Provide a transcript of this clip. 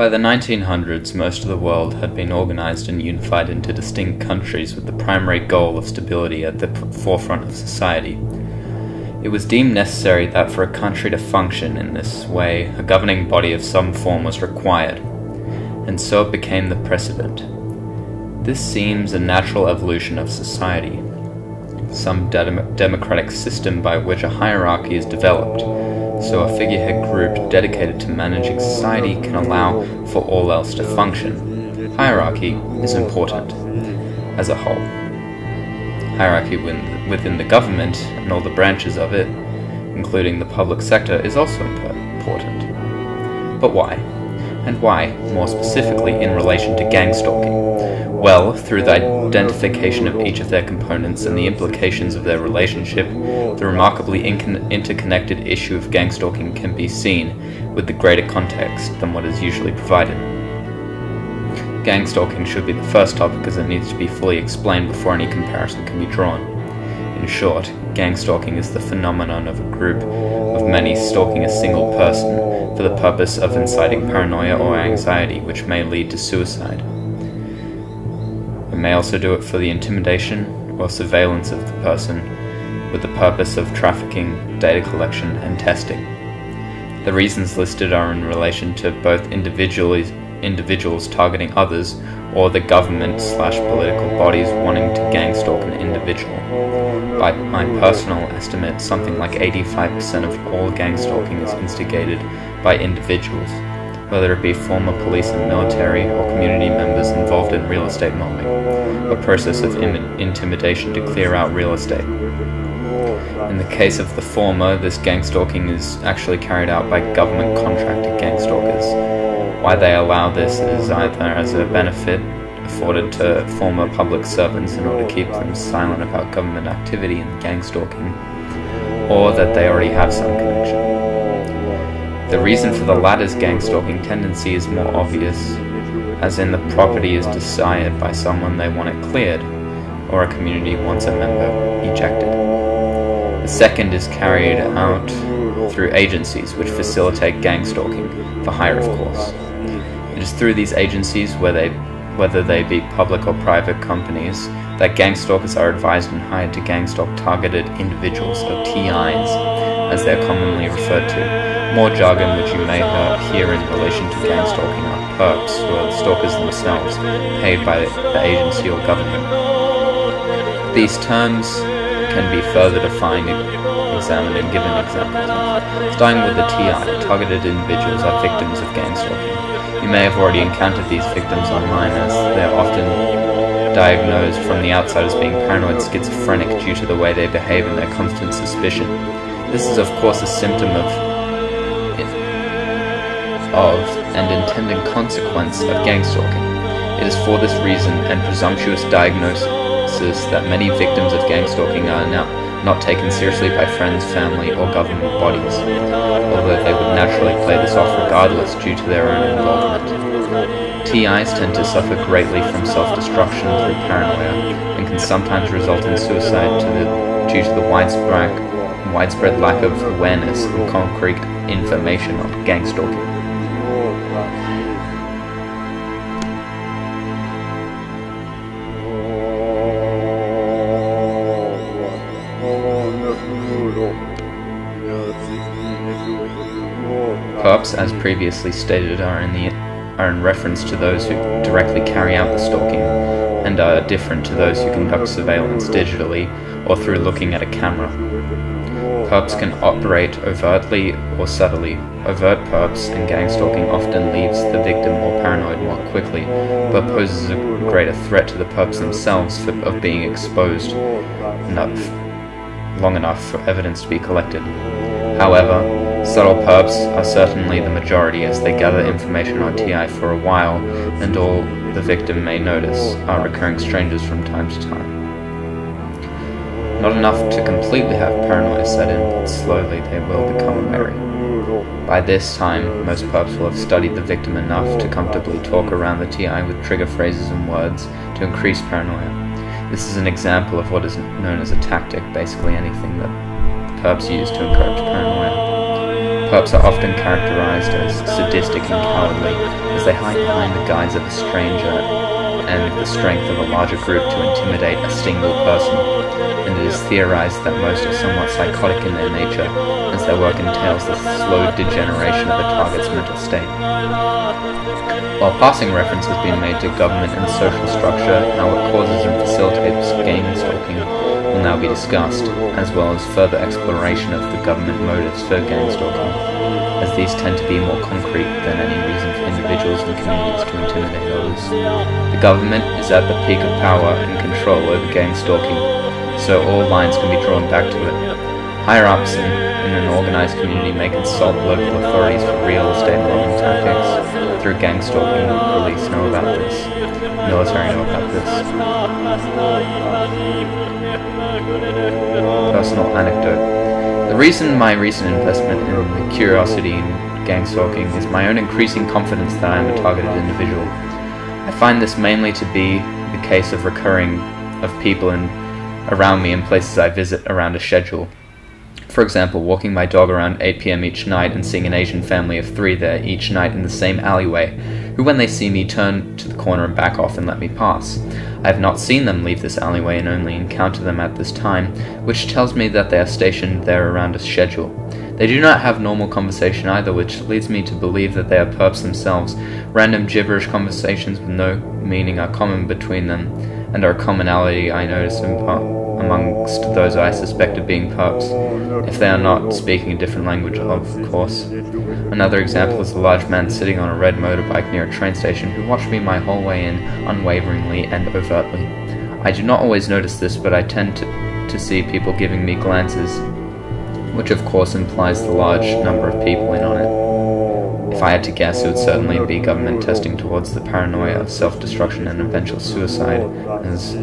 By the 1900s, most of the world had been organized and unified into distinct countries with the primary goal of stability at the forefront of society. It was deemed necessary that for a country to function in this way, a governing body of some form was required, and so it became the precedent. This seems a natural evolution of society, some de- democratic system by which a hierarchy is developed so a figurehead group dedicated to managing society can allow for all else to function. Hierarchy is important as a whole. Hierarchy within the government and all the branches of it, including the public sector, is also important. But why? and why, more specifically in relation to gang stalking? Well, through the identification of each of their components and the implications of their relationship, the remarkably interconnected issue of gang stalking can be seen with the greater context than what is usually provided. Gang stalking should be the first topic as it needs to be fully explained before any comparison can be drawn. In short, gang stalking is the phenomenon of a group of many stalking a single person for the purpose of inciting paranoia or anxiety, which may lead to suicide. It may also do it for the intimidation or surveillance of the person with the purpose of trafficking, data collection, and testing. The reasons listed are in relation to both individuals, individuals targeting others or the government slash political bodies wanting to gang stalk an individual. By my personal estimate, something like 85% of all gang stalking is instigated by individuals, whether it be former police and military or community members involved in real estate mobbing, a process of Im- intimidation to clear out real estate. In the case of the former, this gang stalking is actually carried out by government contracted gang stalkers. Why they allow this is either as a benefit afforded to former public servants in order to keep them silent about government activity and gang stalking, or that they already have some connection. The reason for the latter's gang stalking tendency is more obvious, as in the property is desired by someone they want it cleared, or a community wants a member ejected. The second is carried out through agencies which facilitate gang stalking, for hire of course. It is through these agencies where they whether they be public or private companies, that gang stalkers are advised and hired to gang stalk targeted individuals, or TIs, as they are commonly referred to. More jargon which you may hear in relation to gang stalking are perps, who are the stalkers themselves, paid by the agency or government. These terms can be further defined, examined, and given examples. Starting with the TI, targeted individuals are victims of gang stalking. You may have already encountered these victims online as they are often diagnosed from the outside as being paranoid schizophrenic due to the way they behave and their constant suspicion. This is of course a symptom of of and intended consequence of gang stalking. It is for this reason and presumptuous diagnosis that many victims of gang stalking are now not taken seriously by friends, family, or government bodies, although they would naturally play this off regardless due to their own involvement. TIs tend to suffer greatly from self-destruction through paranoia, and can sometimes result in suicide to the, due to the widespread, widespread lack of awareness and concrete information on gang stalking. Perps, as previously stated, are in, the, are in reference to those who directly carry out the stalking, and are different to those who conduct surveillance digitally or through looking at a camera. Perps can operate overtly or subtly. Overt perps and gang stalking often leaves the victim more paranoid more quickly, but poses a greater threat to the perps themselves for, of being exposed enough, long enough for evidence to be collected. However, Subtle perps are certainly the majority as they gather information on TI for a while, and all the victim may notice are recurring strangers from time to time. Not enough to completely have paranoia set in, but slowly they will become wary. By this time, most perps will have studied the victim enough to comfortably talk around the TI with trigger phrases and words to increase paranoia. This is an example of what is known as a tactic, basically anything that perps use to encourage paranoia. Perps are often characterized as sadistic and cowardly, as they hide behind the guise of a stranger and the strength of a larger group to intimidate a single person, it is theorized that most are somewhat psychotic in their nature, as their work entails the slow degeneration of the target's mental state. While passing reference has been made to government and social structure, how it causes and facilitates gang stalking will now be discussed, as well as further exploration of the government motives for gang stalking, as these tend to be more concrete than any reason for individuals and communities to intimidate others. The government is at the peak of power and control over gang stalking, so all lines can be drawn back to it. Higher ups in, in an organized community may consult local authorities for real estate robbing tactics. Through gang stalking, police know about this. Military know about this. Personal anecdote. The reason my recent investment in the curiosity in gang stalking is my own increasing confidence that I am a targeted individual. I find this mainly to be the case of recurring of people in, around me in places I visit around a schedule. For example, walking my dog around 8 pm each night and seeing an Asian family of three there each night in the same alleyway, who, when they see me, turn to the corner and back off and let me pass. I have not seen them leave this alleyway and only encounter them at this time, which tells me that they are stationed there around a schedule. They do not have normal conversation either, which leads me to believe that they are perps themselves. Random gibberish conversations with no meaning are common between them, and are a commonality I notice amongst those I suspect of being perps, if they are not speaking a different language, of course. Another example is a large man sitting on a red motorbike near a train station who watched me my whole way in, unwaveringly and overtly. I do not always notice this, but I tend to, to see people giving me glances, which of course implies the large number of people in on it. If I had to guess, it would certainly be government testing towards the paranoia of self destruction and eventual suicide, as